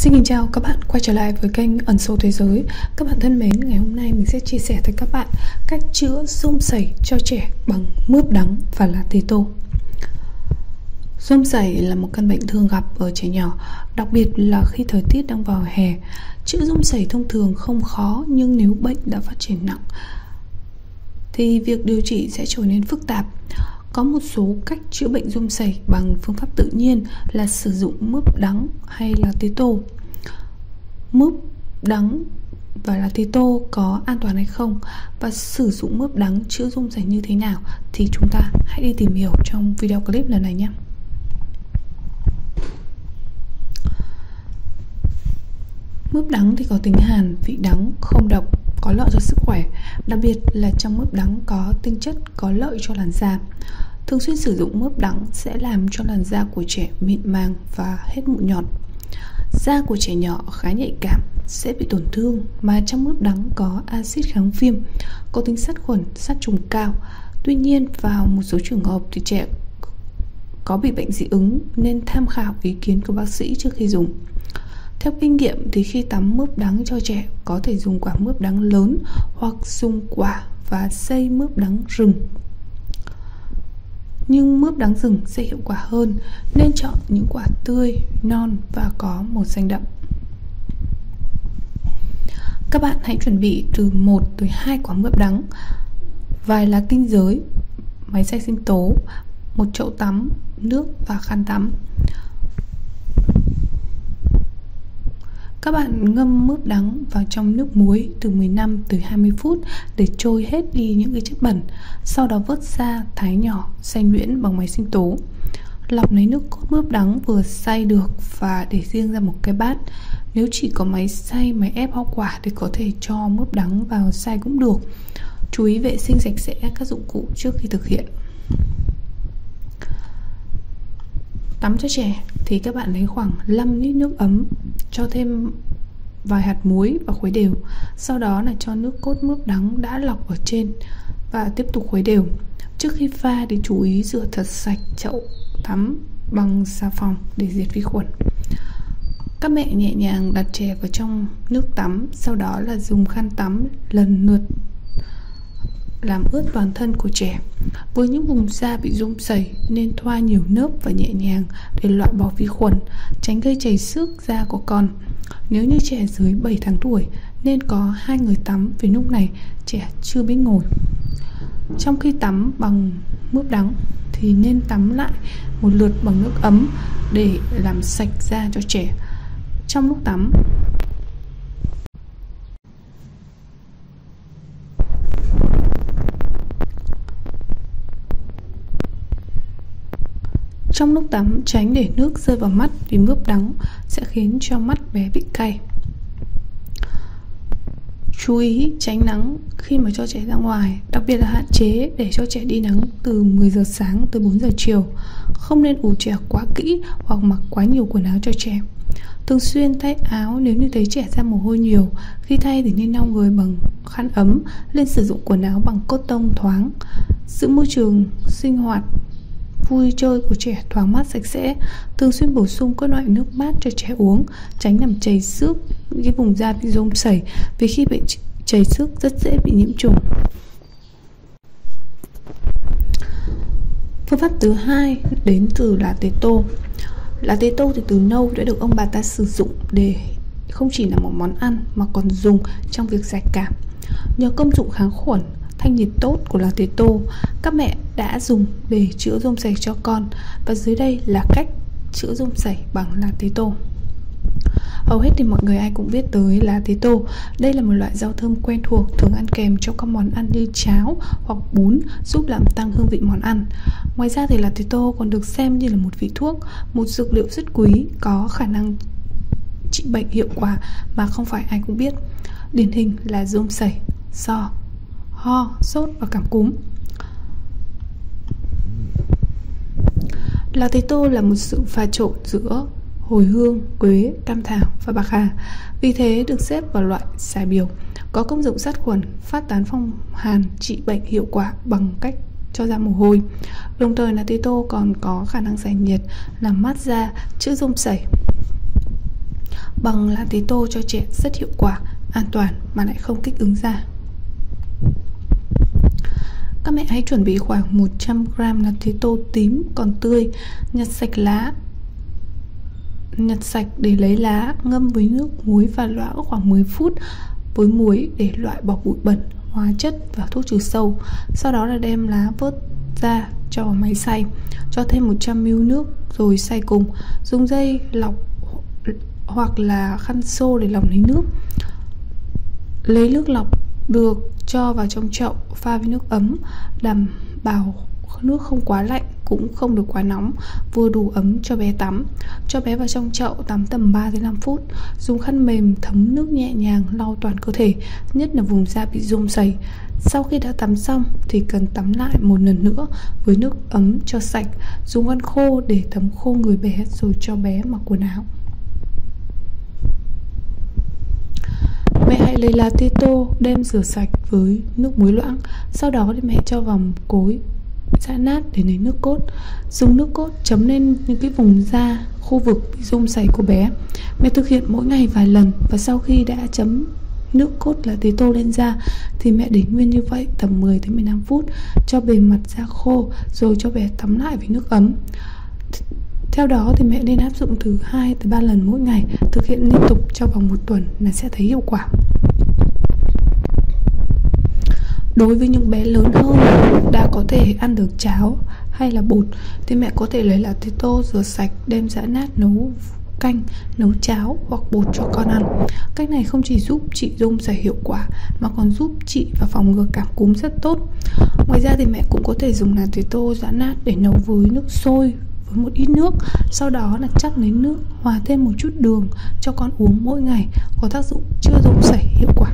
Xin kính chào các bạn quay trở lại với kênh Ẩn sâu thế giới Các bạn thân mến, ngày hôm nay mình sẽ chia sẻ tới các bạn cách chữa rôm sảy cho trẻ bằng mướp đắng và lá tế tô Rôm sảy là một căn bệnh thường gặp ở trẻ nhỏ, đặc biệt là khi thời tiết đang vào hè. Chữa rôm sảy thông thường không khó nhưng nếu bệnh đã phát triển nặng thì việc điều trị sẽ trở nên phức tạp. Có một số cách chữa bệnh rôm sảy bằng phương pháp tự nhiên là sử dụng mướp đắng hay là tía tô. Mướp đắng và là tía tô có an toàn hay không và sử dụng mướp đắng chữa rôm sảy như thế nào thì chúng ta hãy đi tìm hiểu trong video clip lần này nhé. Mướp đắng thì có tính hàn, vị đắng, không độc, có lợi cho sức khỏe, đặc biệt là trong mướp đắng có tinh chất có lợi cho làn da. Thường xuyên sử dụng mướp đắng sẽ làm cho làn da của trẻ mịn màng và hết mụn nhọt. Da của trẻ nhỏ khá nhạy cảm sẽ bị tổn thương mà trong mướp đắng có axit kháng viêm, có tính sát khuẩn, sát trùng cao. Tuy nhiên vào một số trường hợp thì trẻ có bị bệnh dị ứng nên tham khảo ý kiến của bác sĩ trước khi dùng. Theo kinh nghiệm thì khi tắm mướp đắng cho trẻ có thể dùng quả mướp đắng lớn hoặc dùng quả và xây mướp đắng rừng. Nhưng mướp đắng rừng sẽ hiệu quả hơn nên chọn những quả tươi, non và có màu xanh đậm. Các bạn hãy chuẩn bị từ 1 tới 2 quả mướp đắng, vài lá kinh giới, máy xay sinh tố, một chậu tắm, nước và khăn tắm. Các bạn ngâm mướp đắng vào trong nước muối từ 15 tới 20 phút để trôi hết đi những cái chất bẩn. Sau đó vớt ra, thái nhỏ, xay nhuyễn bằng máy sinh tố. Lọc lấy nước cốt mướp đắng vừa xay được và để riêng ra một cái bát. Nếu chỉ có máy xay, máy ép hoa quả thì có thể cho mướp đắng vào xay cũng được. Chú ý vệ sinh sạch sẽ các dụng cụ trước khi thực hiện. Tắm cho trẻ thì các bạn lấy khoảng 5 lít nước ấm, cho thêm vài hạt muối và khuấy đều. Sau đó là cho nước cốt mướp đắng đã lọc ở trên và tiếp tục khuấy đều. Trước khi pha thì chú ý rửa thật sạch chậu tắm bằng xà phòng để diệt vi khuẩn. Các mẹ nhẹ nhàng đặt trẻ vào trong nước tắm, sau đó là dùng khăn tắm lần lượt làm ướt toàn thân của trẻ. Với những vùng da bị rung sẩy nên thoa nhiều lớp và nhẹ nhàng để loại bỏ vi khuẩn, tránh gây chảy xước da của con. Nếu như trẻ dưới 7 tháng tuổi, nên có hai người tắm vì lúc này trẻ chưa biết ngồi. Trong khi tắm bằng mướp đắng thì nên tắm lại một lượt bằng nước ấm để làm sạch da cho trẻ. Trong lúc tắm Trong lúc tắm tránh để nước rơi vào mắt vì mướp đắng sẽ khiến cho mắt bé bị cay. Chú ý tránh nắng khi mà cho trẻ ra ngoài, đặc biệt là hạn chế để cho trẻ đi nắng từ 10 giờ sáng tới 4 giờ chiều. Không nên ủ trẻ quá kỹ hoặc mặc quá nhiều quần áo cho trẻ. Thường xuyên thay áo nếu như thấy trẻ ra mồ hôi nhiều Khi thay thì nên lau người bằng khăn ấm nên sử dụng quần áo bằng cốt tông thoáng Giữ môi trường sinh hoạt vui chơi của trẻ thoáng mát sạch sẽ, thường xuyên bổ sung các loại nước mát cho trẻ uống, tránh làm chảy xước những cái vùng da bị rôm sẩy vì khi bị chảy xước rất dễ bị nhiễm trùng. Phương pháp thứ hai đến từ lá tế tô. Lá tế tô thì từ lâu đã được ông bà ta sử dụng để không chỉ là một món ăn mà còn dùng trong việc giải cảm. Nhờ công dụng kháng khuẩn thanh nhiệt tốt của lá tế tô các mẹ đã dùng để chữa rôm sảy cho con và dưới đây là cách chữa rôm sảy bằng lá tế tô. Hầu hết thì mọi người ai cũng biết tới lá tế tô. Đây là một loại rau thơm quen thuộc thường ăn kèm cho các món ăn như cháo hoặc bún giúp làm tăng hương vị món ăn. Ngoài ra thì lá tế tô còn được xem như là một vị thuốc, một dược liệu rất quý có khả năng trị bệnh hiệu quả mà không phải ai cũng biết. Điển hình là rôm sảy, so, ho, sốt và cảm cúm. Lá tế tô là một sự pha trộn giữa hồi hương, quế, cam thảo và bạc hà. Vì thế được xếp vào loại xài biểu, có công dụng sát khuẩn, phát tán phong hàn, trị bệnh hiệu quả bằng cách cho ra mồ hôi. Đồng thời là tế tô còn có khả năng giải nhiệt, làm mát da, chữa rôm sẩy. bằng lá tế tô cho trẻ rất hiệu quả, an toàn mà lại không kích ứng da. Các mẹ hãy chuẩn bị khoảng 100g lá tế tô tím còn tươi, nhặt sạch lá. Nhặt sạch để lấy lá, ngâm với nước muối và loãng khoảng 10 phút với muối để loại bỏ bụi bẩn, hóa chất và thuốc trừ sâu. Sau đó là đem lá vớt ra cho vào máy xay, cho thêm 100ml nước rồi xay cùng. Dùng dây lọc hoặc là khăn xô để lọc lấy nước. Lấy nước lọc được cho vào trong chậu pha với nước ấm, đảm bảo nước không quá lạnh cũng không được quá nóng, vừa đủ ấm cho bé tắm. Cho bé vào trong chậu tắm tầm 3 đến 5 phút, dùng khăn mềm thấm nước nhẹ nhàng lau toàn cơ thể, nhất là vùng da bị rôm sầy sau khi đã tắm xong thì cần tắm lại một lần nữa với nước ấm cho sạch, dùng khăn khô để thấm khô người bé rồi cho bé mặc quần áo Mẹ hãy lấy lá tía tô đem rửa sạch với nước muối loãng Sau đó thì mẹ cho vào cối giã nát để lấy nước cốt Dùng nước cốt chấm lên những cái vùng da, khu vực bị rôm sảy của bé Mẹ thực hiện mỗi ngày vài lần Và sau khi đã chấm nước cốt là tía tô lên da thì mẹ để nguyên như vậy tầm 10 đến 15 phút cho bề mặt da khô rồi cho bé tắm lại với nước ấm. Theo đó thì mẹ nên áp dụng từ 2 tới 3 lần mỗi ngày, thực hiện liên tục trong vòng một tuần là sẽ thấy hiệu quả. Đối với những bé lớn hơn đã có thể ăn được cháo hay là bột thì mẹ có thể lấy lá tế tô rửa sạch đem giã nát nấu canh, nấu cháo hoặc bột cho con ăn. Cách này không chỉ giúp chị dung giải hiệu quả mà còn giúp chị và phòng ngừa cảm cúm rất tốt. Ngoài ra thì mẹ cũng có thể dùng lá tế tô giã nát để nấu với nước sôi với một ít nước sau đó là chắc lấy nước hòa thêm một chút đường cho con uống mỗi ngày có tác dụng chưa dùng sảy hiệu quả